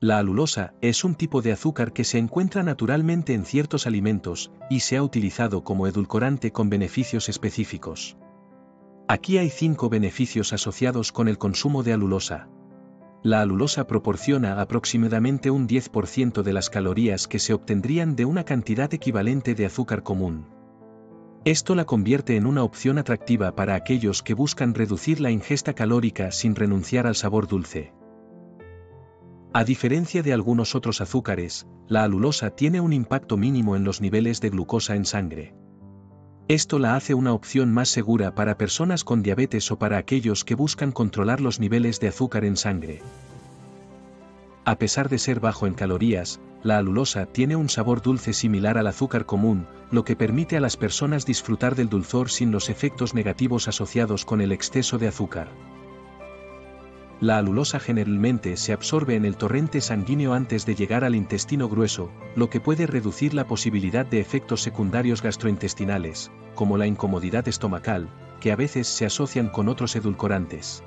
La alulosa es un tipo de azúcar que se encuentra naturalmente en ciertos alimentos y se ha utilizado como edulcorante con beneficios específicos. Aquí hay cinco beneficios asociados con el consumo de alulosa. La alulosa proporciona aproximadamente un 10% de las calorías que se obtendrían de una cantidad equivalente de azúcar común. Esto la convierte en una opción atractiva para aquellos que buscan reducir la ingesta calórica sin renunciar al sabor dulce. A diferencia de algunos otros azúcares, la alulosa tiene un impacto mínimo en los niveles de glucosa en sangre. Esto la hace una opción más segura para personas con diabetes o para aquellos que buscan controlar los niveles de azúcar en sangre. A pesar de ser bajo en calorías, la alulosa tiene un sabor dulce similar al azúcar común, lo que permite a las personas disfrutar del dulzor sin los efectos negativos asociados con el exceso de azúcar. La alulosa generalmente se absorbe en el torrente sanguíneo antes de llegar al intestino grueso, lo que puede reducir la posibilidad de efectos secundarios gastrointestinales, como la incomodidad estomacal, que a veces se asocian con otros edulcorantes.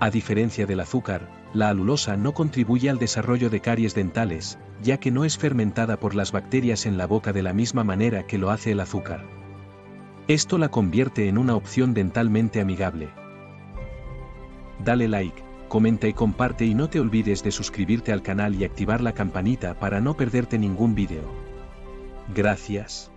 A diferencia del azúcar, la alulosa no contribuye al desarrollo de caries dentales, ya que no es fermentada por las bacterias en la boca de la misma manera que lo hace el azúcar. Esto la convierte en una opción dentalmente amigable dale like, comenta y comparte y no te olvides de suscribirte al canal y activar la campanita para no perderte ningún vídeo. Gracias.